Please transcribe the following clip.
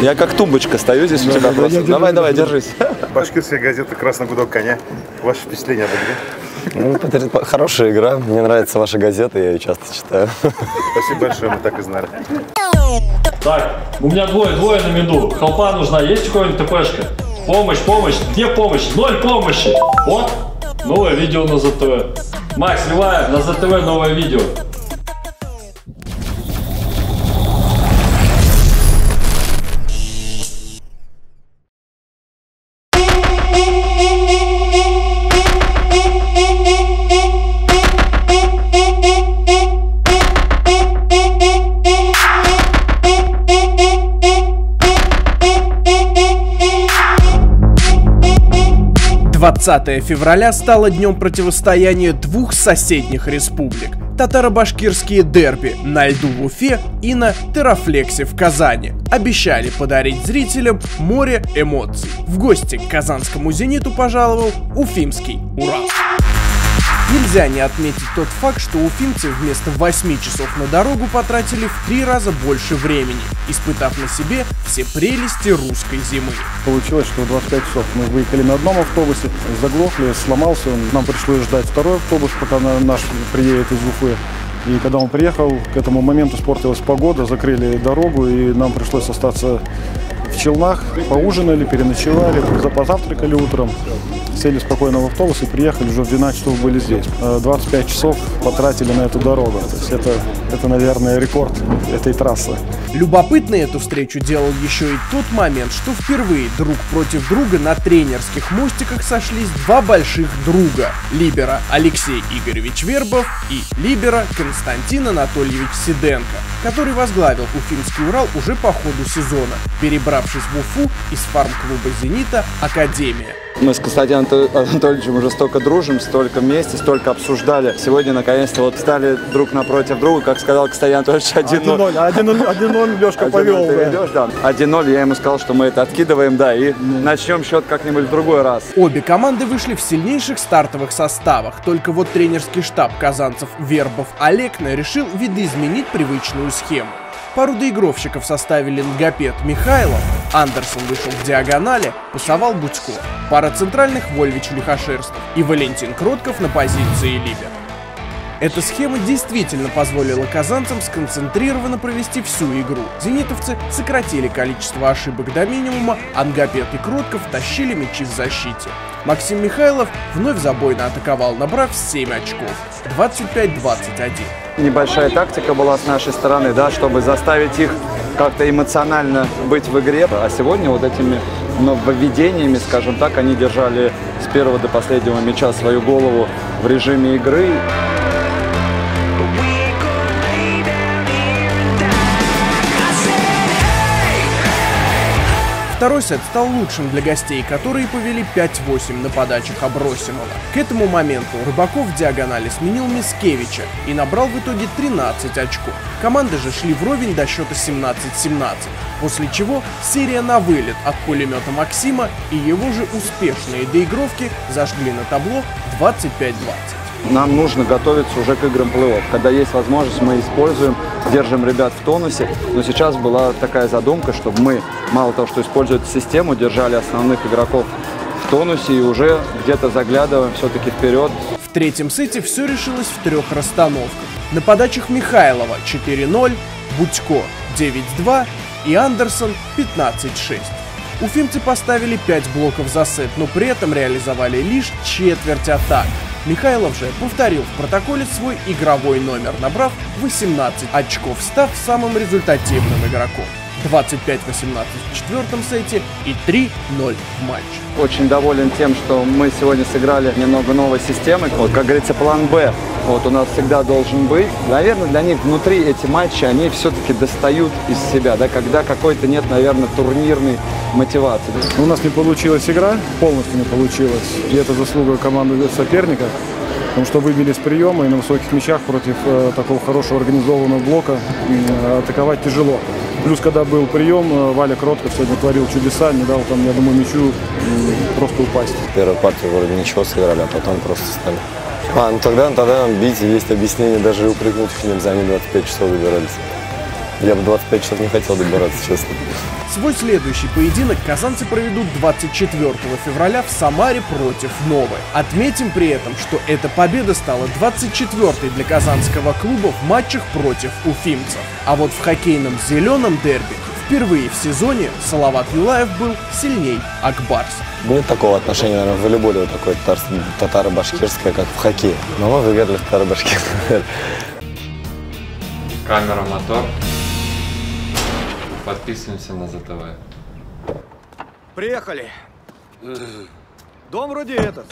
Я как тумбочка стою здесь у тебя просто. Давай, давай, держись. Башкирская газета «Красный гудок коня». Ваше впечатление об игре? Ну, хорошая игра. Мне нравится ваша газета, я ее часто читаю. Спасибо большое, мы так и знали. Так, у меня двое, двое на меду. Холпа нужна. Есть у кого-нибудь ТПшка? Помощь, помощь. Где помощь? Ноль помощи. Вот. Новое видео на ЗТВ. Макс, Леваев, на ЗТВ новое видео. Двадцатое февраля стало днем противостояния двух соседних республик. Татаро-башкирские дерби на льду в Уфе и на Терафлексе в Казани обещали подарить зрителям море эмоций. В гости к казанскому «Зениту» пожаловал уфимский «Урал». Нельзя не отметить тот факт, что уфимцы вместо 8 часов на дорогу потратили в три раза больше времени, испытав на себе все прелести русской зимы. Получилось, что в 25 часов мы выехали на одном автобусе, заглохли, сломался. Нам пришлось ждать второй автобус, пока наш приедет из Уфы. И когда он приехал, к этому моменту испортилась погода, закрыли дорогу, и нам пришлось остаться Челнах, поужинали, переночевали, позавтракали утром, сели спокойно в автобус и приехали, уже в 12 часов были здесь. 25 часов потратили на эту дорогу. То есть это, это, наверное, рекорд этой трассы. Любопытной эту встречу делал еще и тот момент, что впервые друг против друга на тренерских мостиках сошлись два больших друга. Либера Алексей Игоревич Вербов и Либера Константин Анатольевич Сиденко, который возглавил Уфимский Урал уже по ходу сезона, перебравшись в Уфу из фарм-клуба «Зенита» Академия. Мы с Константином Анатольевичем уже столько дружим, столько вместе, столько обсуждали. Сегодня, наконец-то, вот стали друг напротив друга, как сказал Константин Анатольевич, 1-0. 1-0 Лешка повел. Ты ведешь, да. 1-0, я ему сказал, что мы это откидываем, да, и начнем счет как-нибудь в другой раз. Обе команды вышли в сильнейших стартовых составах, только вот тренерский штаб казанцев Вербов Олегна решил видоизменить привычную схему. Пару доигровщиков составили Нгапет Михайлов, Андерсон вышел в диагонали, пасовал Будько, пара центральных Вольвич Лихошерстов и Валентин Кротков на позиции Либер. Эта схема действительно позволила казанцам сконцентрированно провести всю игру. Зенитовцы сократили количество ошибок до минимума, Ангапет и Кротков тащили мячи в защите. Максим Михайлов вновь забойно атаковал, набрав 7 очков. 25-21. Небольшая тактика была с нашей стороны, да, чтобы заставить их как-то эмоционально быть в игре. А сегодня вот этими нововведениями, скажем так, они держали с первого до последнего мяча свою голову в режиме игры. Второй сет стал лучшим для гостей, которые повели 5-8 на подачах Абросимова. К этому моменту Рыбаков в диагонали сменил Мискевича и набрал в итоге 13 очков. Команды же шли вровень до счета 17-17, после чего серия на вылет от пулемета Максима и его же успешные доигровки зажгли на табло 25-20 нам нужно готовиться уже к играм плей-офф. Когда есть возможность, мы используем, держим ребят в тонусе. Но сейчас была такая задумка, чтобы мы, мало того, что используют систему, держали основных игроков в тонусе и уже где-то заглядываем все-таки вперед. В третьем сете все решилось в трех расстановках. На подачах Михайлова 4-0, Будько 9-2 и Андерсон 15-6. Уфимцы поставили 5 блоков за сет, но при этом реализовали лишь четверть атак. Михайлов же повторил в протоколе свой игровой номер, набрав 18 очков, став самым результативным игроком. 25-18 в четвертом сете и 3-0 в матче. Очень доволен тем, что мы сегодня сыграли немного новой системы. Вот, как говорится, план «Б» вот у нас всегда должен быть. Наверное, для них внутри эти матчи, они все-таки достают из себя, да, когда какой-то нет, наверное, турнирной мотивации. У нас не получилась игра, полностью не получилась. И это заслуга команды соперника. Потому что выбили с приема и на высоких мячах против э, такого хорошего организованного блока э, атаковать тяжело. Плюс, когда был прием, э, Валя Кротков сегодня творил чудеса, не дал там, я думаю, мячу просто упасть. Первую партию вроде ничего сыграли, а потом просто стали. А, ну тогда, тогда бить есть объяснение, даже упрекнуть их нельзя, они 25 часов добирались. Я бы 25 часов не хотел добираться, честно. Свой следующий поединок казанцы проведут 24 февраля в Самаре против Новы. Отметим при этом, что эта победа стала 24-й для казанского клуба в матчах против уфимцев. А вот в хоккейном зеленом дерби впервые в сезоне Салават Юлаев был сильней Акбарса. Нет такого отношения, наверное, в волейболе вот такое татар- татаро-башкирское, как в хоккее. Но мы выиграли татаро-башкирское. Камера, мотор. Подписываемся на ЗТВ. Приехали. Дом вроде этот.